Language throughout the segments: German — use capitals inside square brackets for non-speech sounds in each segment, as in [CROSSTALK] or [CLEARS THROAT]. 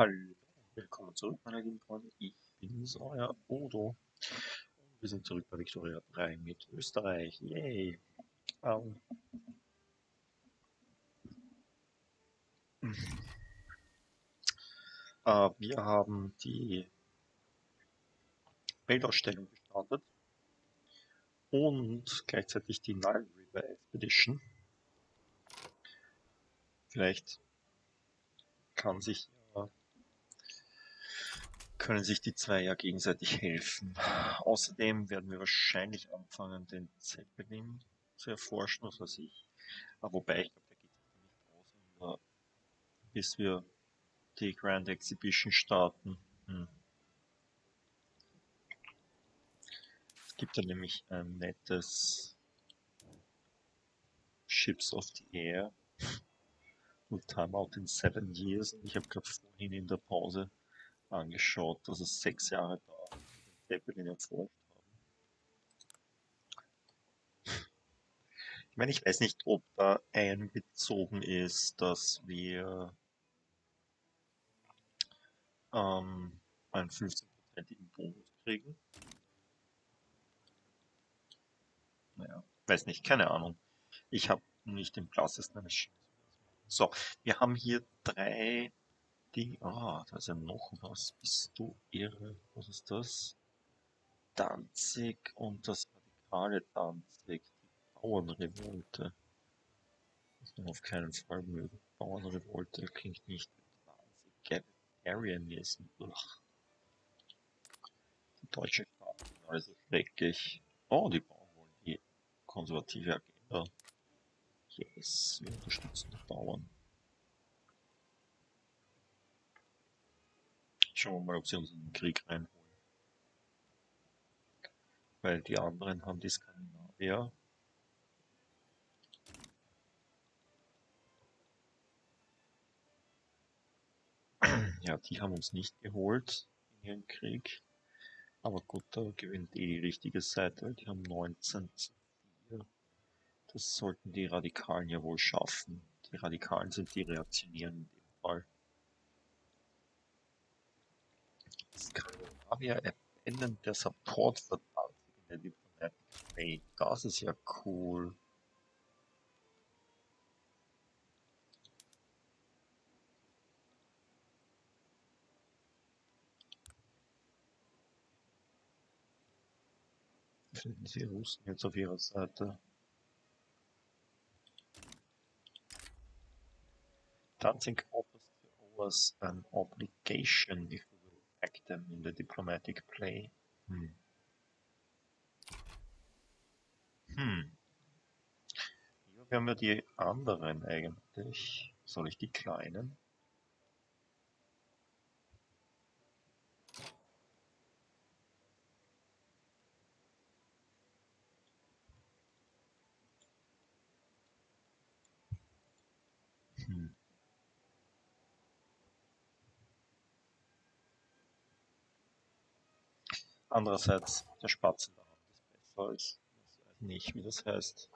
Hallo, willkommen zurück, meine lieben Freunde. Ich bin's, euer Odo. Wir sind zurück bei Victoria 3 mit Österreich. Yay! Um. Uh, wir haben die Weltausstellung gestartet und gleichzeitig die Nile River Expedition. Vielleicht kann sich können sich die zwei ja gegenseitig helfen. Außerdem werden wir wahrscheinlich anfangen, den Zeppelin zu erforschen, was weiß ich. Aber wobei, ich glaube, der geht nicht aus, bis wir die Grand Exhibition starten. Hm. Es gibt da nämlich ein nettes Ships of the Air [LAUGHS] with Time Out in Seven Years. Ich habe gerade vorhin in der Pause angeschaut, dass es sechs Jahre dauert, den Zeppelin erforscht haben. Ich meine, ich weiß nicht, ob da einbezogen ist, dass wir ähm, einen 15%igen Bonus kriegen. Naja, weiß nicht, keine Ahnung. Ich habe nicht den blassesten So, wir haben hier drei die, ah, da ist ja noch was. Bist du irre? Was ist das? Danzig und das radikale Danzig. Die Bauernrevolte. Das man auf keinen Fall mögen. Bauernrevolte klingt nicht Danzig. Gabarianism. Die deutsche Sprache ist also schrecklich. Oh, die Bauern wollen die konservative Agenda. Yes, wir unterstützen die Bauern. Schauen wir mal, ob sie uns in den Krieg reinholen. Weil die anderen haben die Skandinavier. Ja, die haben uns nicht geholt in ihren Krieg. Aber gut, da gewinnt eh die richtige Seite. Die haben 19 zu 4. Das sollten die Radikalen ja wohl schaffen. Die Radikalen sind die Reaktionären in dem Fall. Skandinavier erkennen der Support für in der Diplomatic Trade. Das ist ja cool. Finden Sie Russen jetzt auf Ihrer Seite? Danzig offers to an obligation if act them in the diplomatic play. Hm. Hm. Hier haben wir die anderen eigentlich. Soll ich die kleinen? Andererseits, der Spatz in der Hand ist besser als nicht, wie das heißt.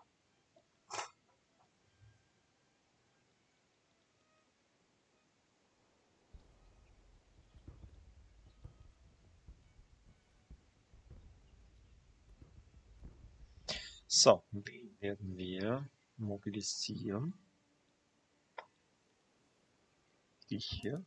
So, wen werden wir mobilisieren? Dich hier.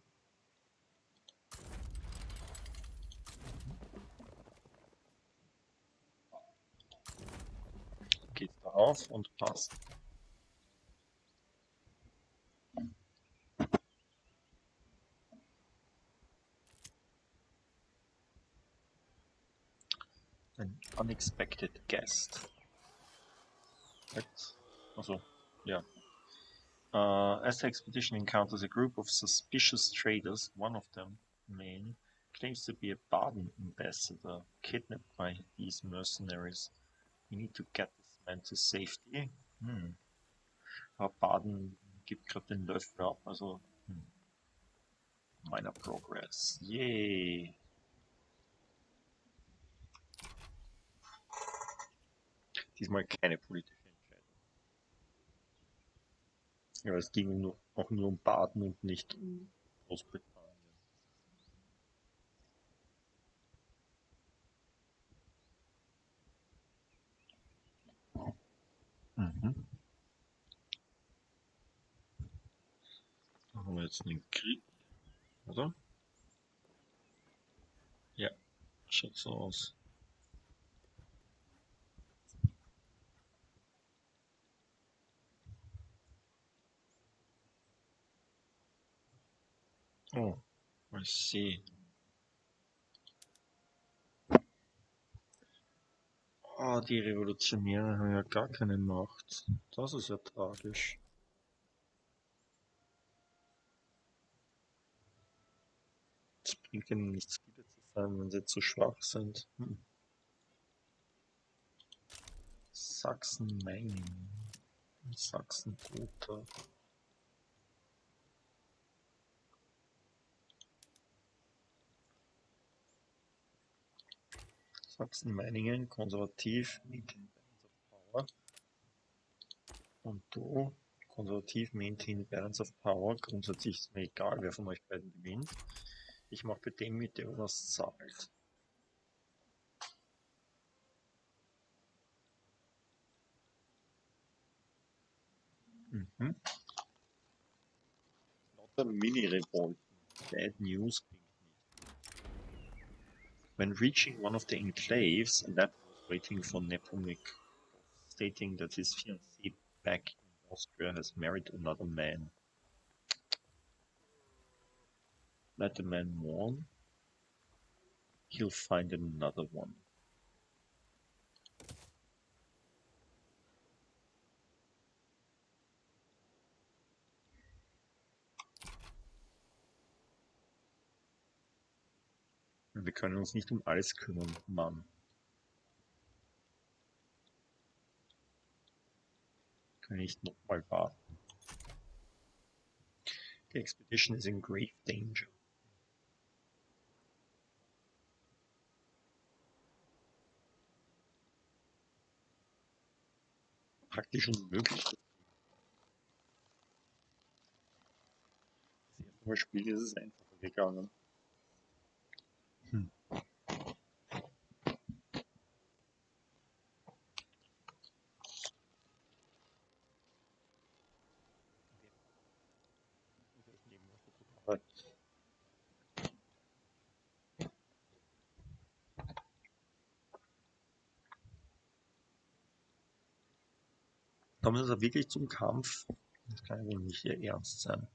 Auf und passt. An unexpected guest. Also, yeah. Uh, as the expedition encounters a group of suspicious traders, one of them, Maine, claims to be a Baden ambassador kidnapped by these mercenaries. We need to get To Safety. Hm. Aber Baden gibt gerade den Löffel ab, also hm. meiner Progress. Yay! Diesmal keine politische Entscheidung. Ja, es ging nur, auch nur um Baden und nicht um Großbritannien. Mhm. Haben wir jetzt einen Krieg, oder? Ja, schaut so aus. Oh, I see. Ah, die Revolutionäre haben ja gar keine Macht. Das ist ja tragisch. Es bringt ihnen nichts, viele zu sein, wenn sie zu schwach sind. Hm. Sachsen-Meiningen. Sachsen-Gotha. Sachsen-Meiningen, konservativ, Maintain Balance of Power. Und du, konservativ, Maintain Balance of Power. Grundsätzlich ist mir egal, wer von euch beiden gewinnt. Ich mache bei dem mit, der was zahlt. Mhm. Lauter Mini-Revolten. Bad News klingt. When reaching one of the enclaves, that was waiting for Nepomuk, stating that his fiancée back in Austria has married another man. Let the man mourn. He'll find another one. Wir können uns nicht um alles kümmern, Mann. Können nicht nochmal warten. The expedition is in grave danger. Praktisch unmöglich. Das erste Mal spielen ist es einfacher gegangen. Hm. Kommt es da wirklich zum Kampf? Das kann ja wohl nicht ihr Ernst sein.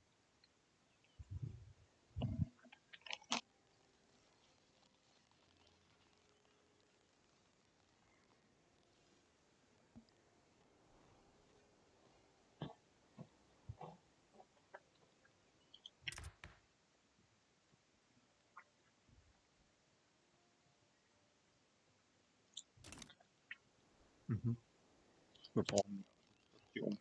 Mhm. Wir brauchen Administration.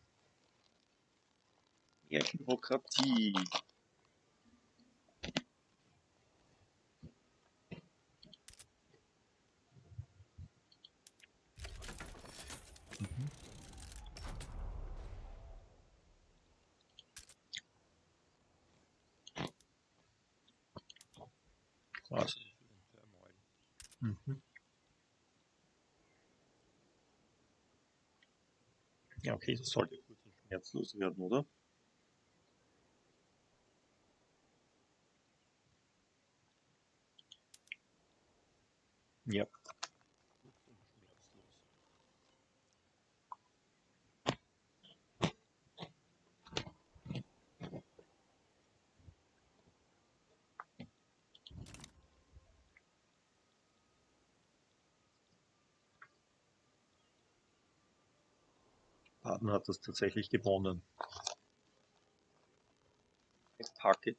Mhm. Was? Mhm. Ja, okay, das sollte schmerzlos werden, oder? Ja. Baden hat das tatsächlich gewonnen. I pack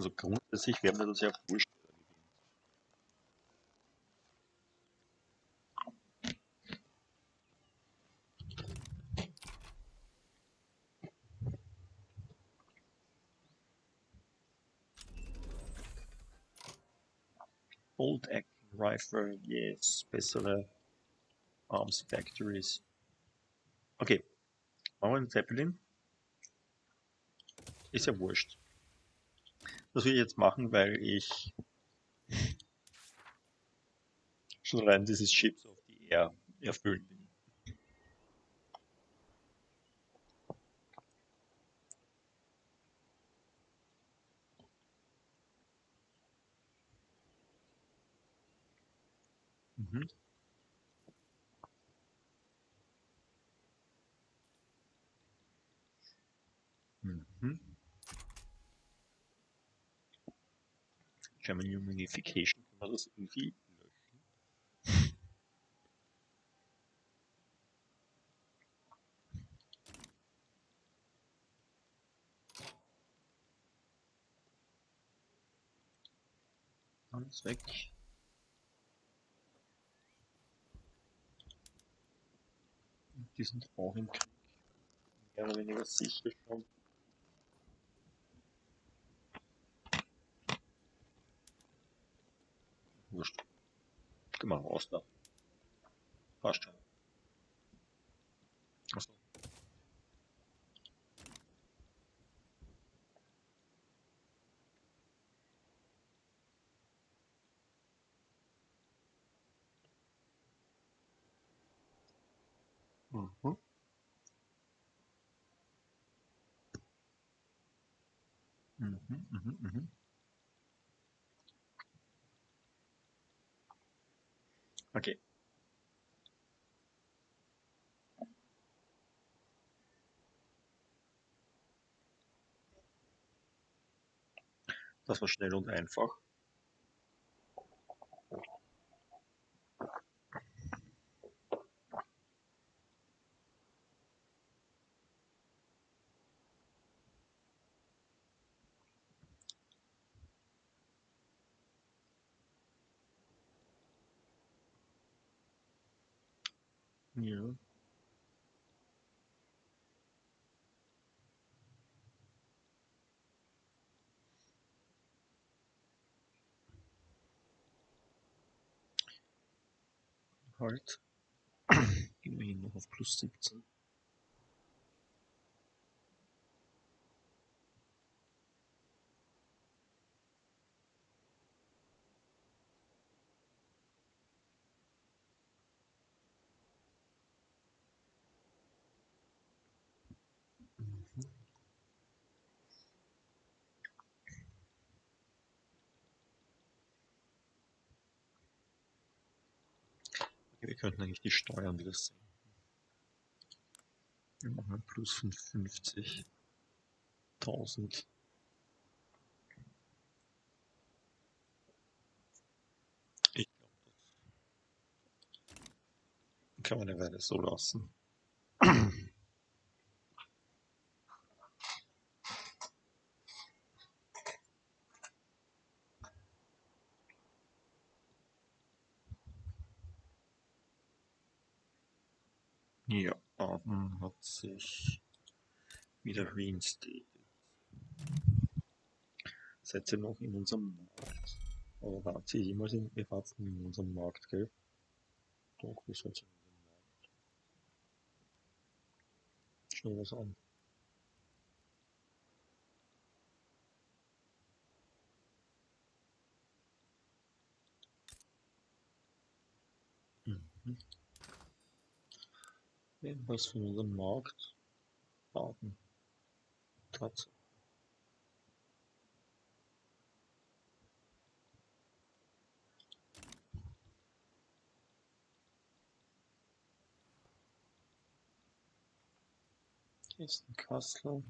Also grundsätzlich wäre mir das ja wurscht. Bold Action. Rifle, yes, bessere Arms Factories. Okay, machen wir einen Zeppelin. Ist ja wurscht. Das will ich jetzt machen, weil ich schon rein dieses Chips auf die Air erfüllt bin. Mhm. Mhm. German Humidification, kann man das irgendwie löschen? Alles weg. Die sind auch im Krieg. Mehr oder weniger sicher schon. Wurscht. Geh mal raus da. Passt schon. Achso. Mhm. Mhm, mhm, mhm. Okay. Das war schnell und einfach. Ja. Halt. Gehen wir hin noch auf plus 17. wir könnten eigentlich die Steuern wieder senken. Wir machen mal plus 55.000. Ich glaube, das kann man eine Weile so lassen. [CLEARS THROAT] Ja, Aden hat sich wieder reinstated. Seid ihr noch in unserem Markt? Oder wart ihr jemals in, ihr wart in unserem Markt, gell? Doch, ihr seid in unserem Markt. Schau was an. Jedenfalls von unserem Markt. Baden. Tatsache. Hier ist ein Kassler.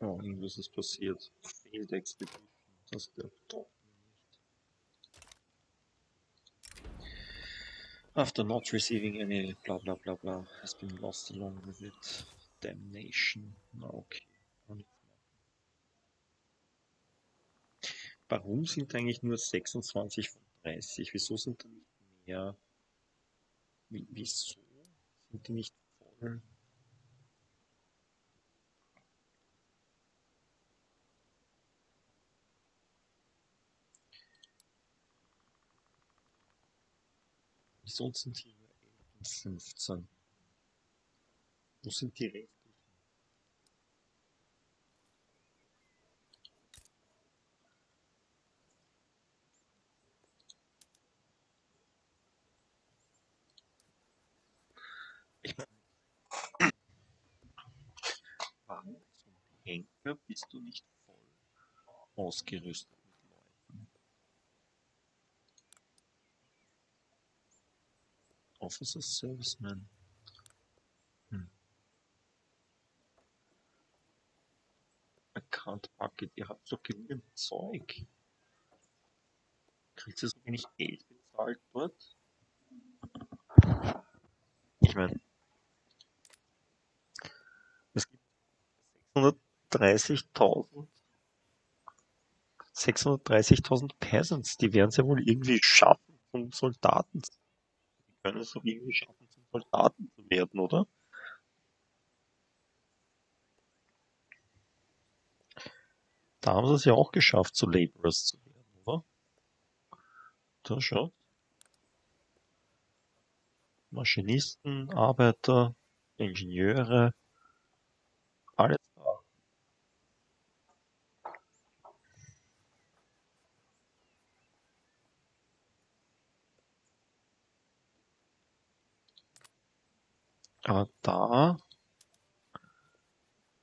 Oh, irgendwas ist passiert. Failed Expedition. Das glaubt doch nicht. After not receiving any bla bla bla bla has been lost along with it. Damnation. Na okay. Warum sind eigentlich nur 26 von 30? Wieso sind da nicht mehr? Wie, wieso sind die nicht voll? Sonst sind hier 11 und 15. Wo sind die zum Henker bist du nicht voll ausgerüstet mit Leuten? Officer Serviceman. Hm. Account Bucket, ihr habt so genügend Zeug. Kriegt ihr so wenig Geld bezahlt dort? Ich meine, es gibt 630.000 630.000 Peasants, die werden es ja wohl irgendwie schaffen, zum Soldaten zu können es doch irgendwie schaffen, zum Soldaten zu werden, oder? Da haben sie es ja auch geschafft, zu Laborers zu werden, oder? Da schaut. Maschinisten, Arbeiter, Ingenieure, alles Aber da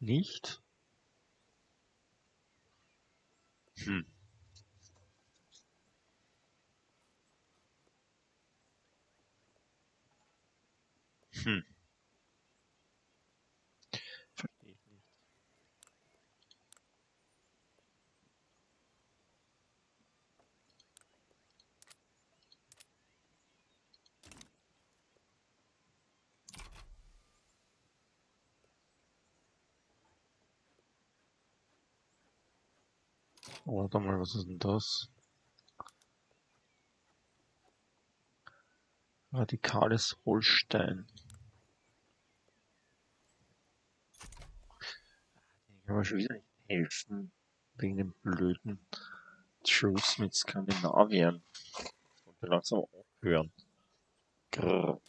nicht. Hm. Hm. Warte mal, was ist denn das? Radikales Holstein. Ich kann mir schon wieder nicht helfen, wegen dem blöden Truce mit Skandinavien. Das sollte langsam aufhören. Grrr.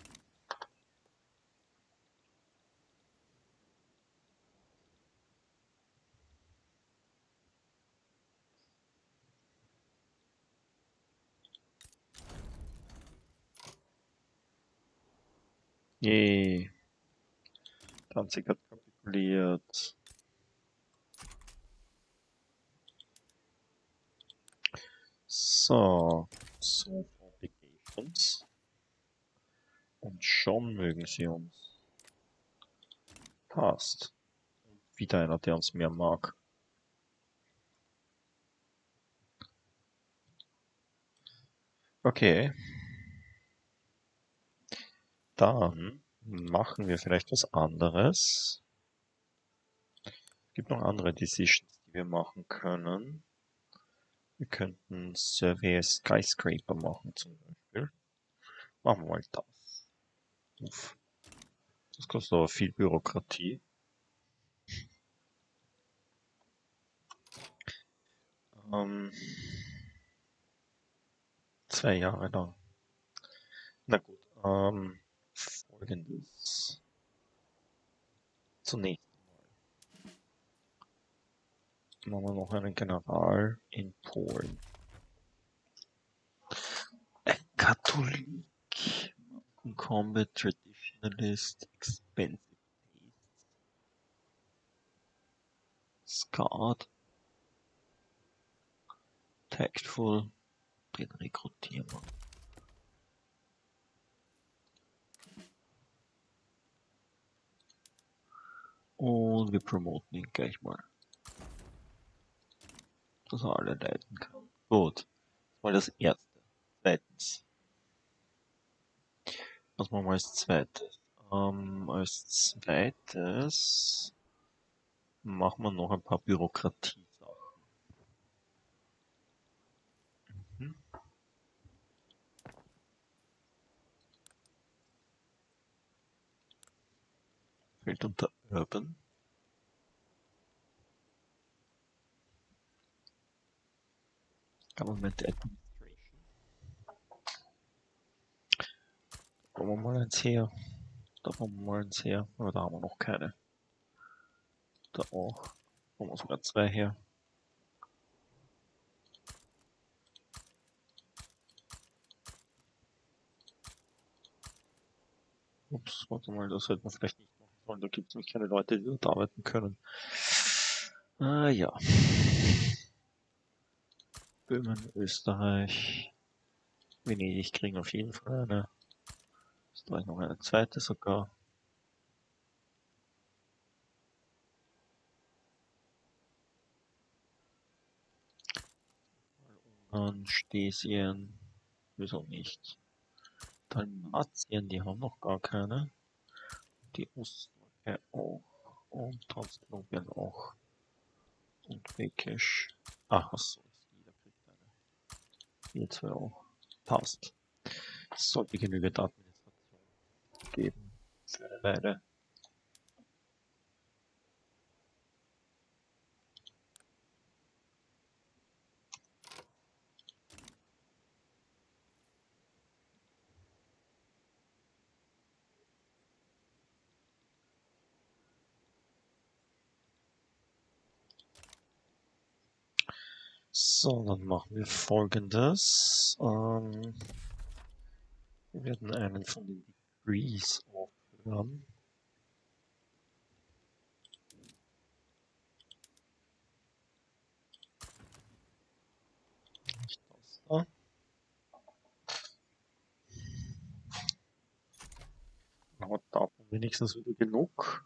Yay. Danzig hat kapituliert. So, so Obligations. Und schon mögen sie uns. Passt. Wieder einer, der uns mehr mag. Okay. Dann machen wir vielleicht was anderes. Es gibt noch andere Decisions, die wir machen können. Wir könnten Survey Skyscraper machen zum Beispiel. Machen wir mal das. Uff. Das kostet aber viel Bürokratie. Ähm, zwei Jahre lang. Na gut. Ähm, folgendes. Zunächst mal machen wir noch einen General in Polen. Ein Katholik. Combat Traditionalist Expensive Tastes. Scarred. Tactful. Den rekrutieren wir. Und wir promoten ihn gleich mal. Dass er alle leiten kann. Gut. Das war das erste. Zweitens. Was machen wir als zweites? Ähm, als zweites machen wir noch ein paar Bürokratie-Sachen. Fällt unter Urban. Government Administration. bauen wir mal eins her. Da bauen wir mal eins her. Aber da haben wir noch keine. Da auch. Bauen wir sogar zwei her. Ups, warte mal, das sollte man vielleicht nicht sollen. Da gibt es nämlich keine Leute, die dort arbeiten können. Ah ja. Böhmen, Österreich, Venedig kriegen auf jeden Fall eine. Österreich noch eine zweite sogar. Ungarn, Stesien, wieso nicht? Dalmatien, die haben noch gar keine. Die Ostslowakei auch. Und Transsilvanien auch. Und Bekisch. Ach, so. Jeder kriegt eine. Hier zwei auch. Passt. Es sollte genügend Administration geben. Für beide. So, dann machen wir folgendes. Ähm, wir werden einen von den Degrees aufhören. Nicht das da. Hat davon wenigstens wieder genug.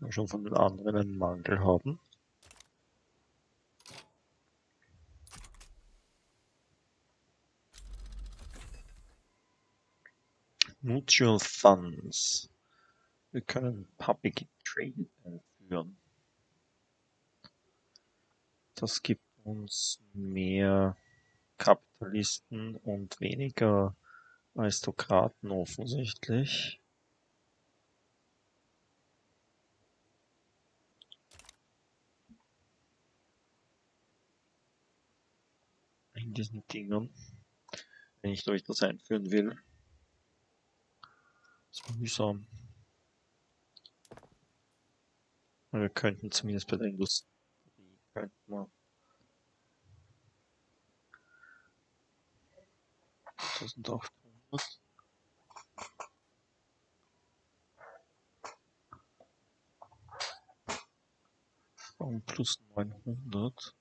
Wir schon von den anderen einen Mangel haben. Mutual Funds. Wir können Public Trade einführen. Das gibt uns mehr Kapitalisten und weniger Aristokraten offensichtlich. In diesen Dingen, wenn ich euch das einführen will ist mühsam. Wir könnten zumindest bei der Industrie könnten wir 1800 und plus 900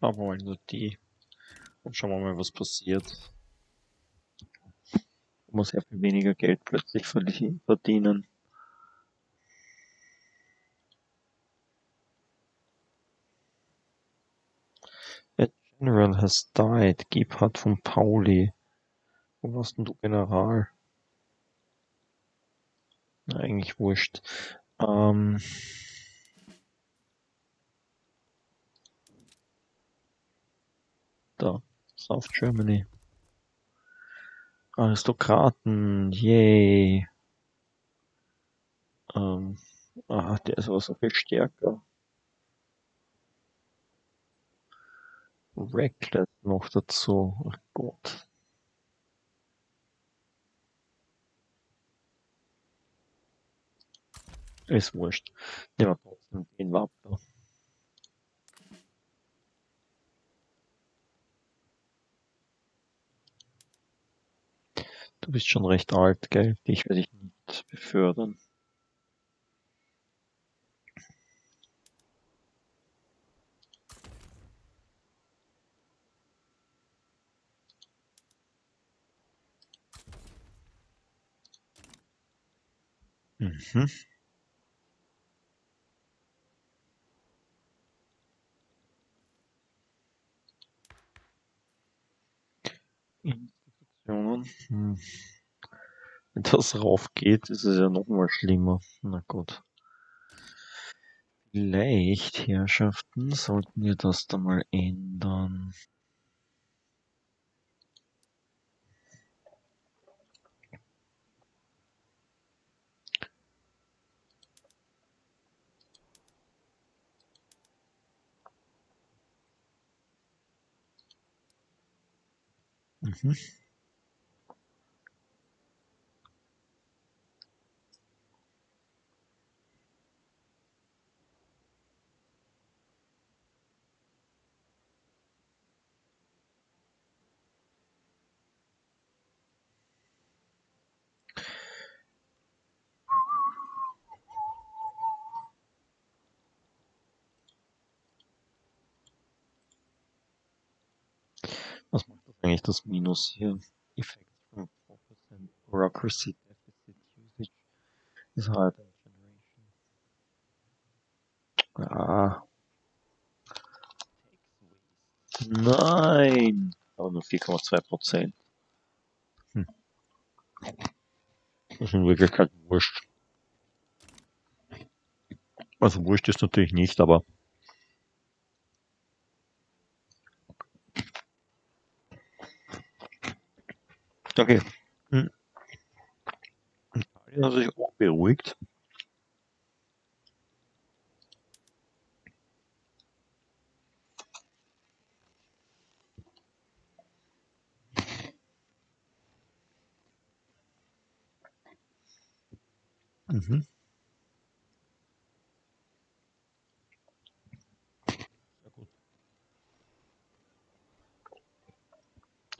Wir mal nur die. Und schauen wir mal, was passiert. Man muss sehr viel weniger Geld plötzlich verdienen. A general has died. Gebhard von Pauli. Wo warst denn du General? Na, eigentlich wurscht. Ähm... Da, South Germany. Aristokraten, yay. Ähm, ah, der ist aber so viel stärker. Reckless noch dazu. Ach Gott. Ist wurscht. Nehmen wir trotzdem den Wappler. Du bist schon recht alt, gell? Dich werde ich nicht befördern. Mhm. Hm. Wenn das raufgeht, ist es ja noch mal schlimmer. Na gut. Vielleicht, Herrschaften, sollten wir das da mal ändern. Mhm. Macht das Minus hier? Effect from 4% Bureaucracy Deficit Usage is higher than generation. Ah. Nein! Aber nur 4,2%. Hm. Das ist in Wirklichkeit wurscht. Also wurscht ist natürlich nicht, aber Okay. Hm. Italien hat sich auch beruhigt. Mhm. Sehr gut.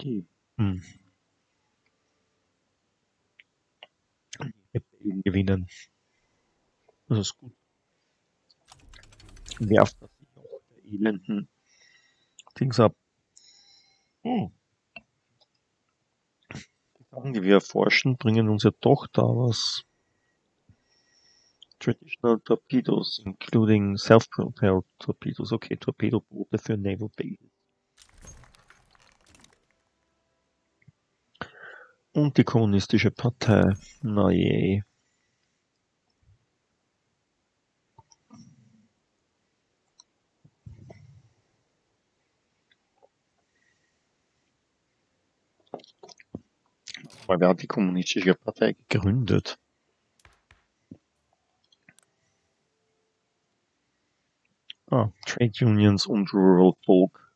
Die. Hm. Gewinnen. Das ist gut. Werft das sich auch der elenden Dings ab. Hm. Die Sachen, die wir erforschen, bringen uns ja doch da was. Traditional torpedoes, including self-propelled torpedoes. Okay, Torpedoboote für Naval Bases. Und die kommunistische Partei. Na je. Wer hat die kommunistische Partei gegründet? Ah, Trade Unions und Rural Folk.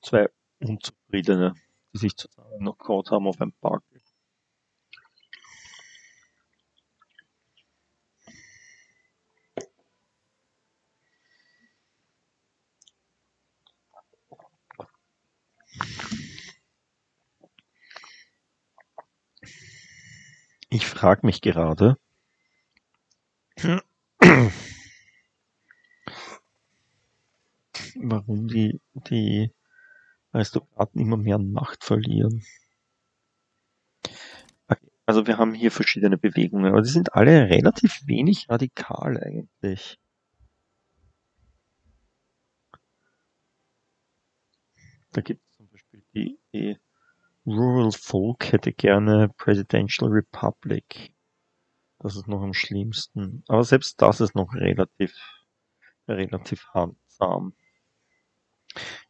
Zwei Unzufriedene, die sich zusammen noch gehauen haben auf einem Park. Frage mich gerade, warum die, die Aristokraten immer mehr an Macht verlieren. Also wir haben hier verschiedene Bewegungen, aber die sind alle relativ wenig radikal eigentlich. Da gibt es zum Beispiel die, die Rural Folk hätte gerne Presidential Republic. Das ist noch am schlimmsten. Aber selbst das ist noch relativ, relativ handsam.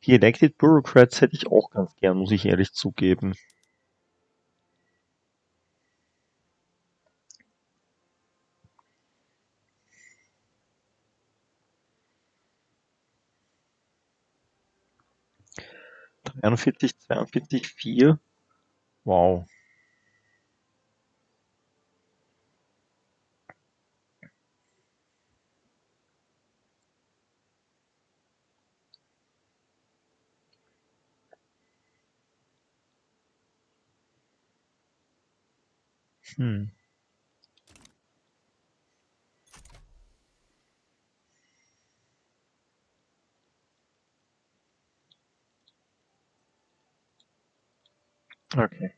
Die Elected Bureaucrats hätte ich auch ganz gern, muss ich ehrlich zugeben. Dreiundvierzig, zweiundvierzig, vier. Wow. Hm. Okay.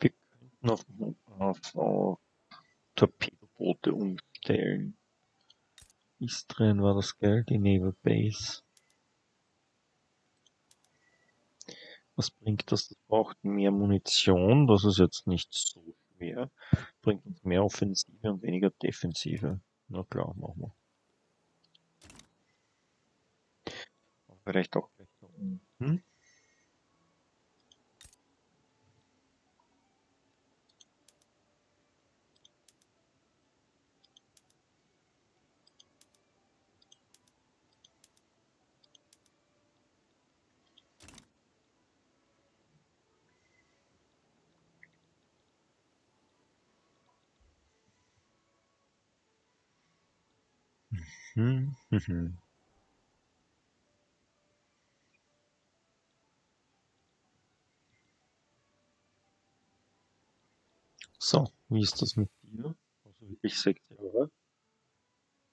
Wir könnten auf, auf, auf Torpedoboote umstellen. Istrien war das Geld, die Naval Base. Was bringt das? Das braucht mehr Munition, das ist jetzt nicht so schwer. Bringt uns mehr Offensive und weniger Defensive. Na klar, machen wir. Vielleicht auch Hmm? Mm-hmm. mm-hmm. mm-hmm. So, wie ist das mit dir? Also wirklich sechs Jahre?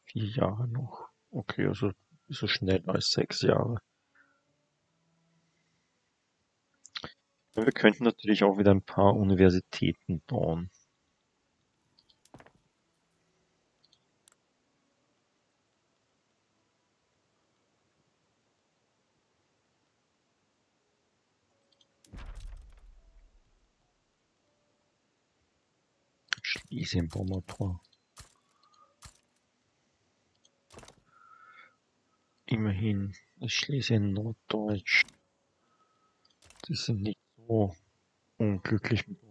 Vier Jahre noch. Okay, also so schnell als sechs Jahre. Wir könnten natürlich auch wieder ein paar Universitäten bauen. Bauen wir ein paar. Immerhin ist Schlesien Norddeutsch. Die sind nicht so unglücklich mit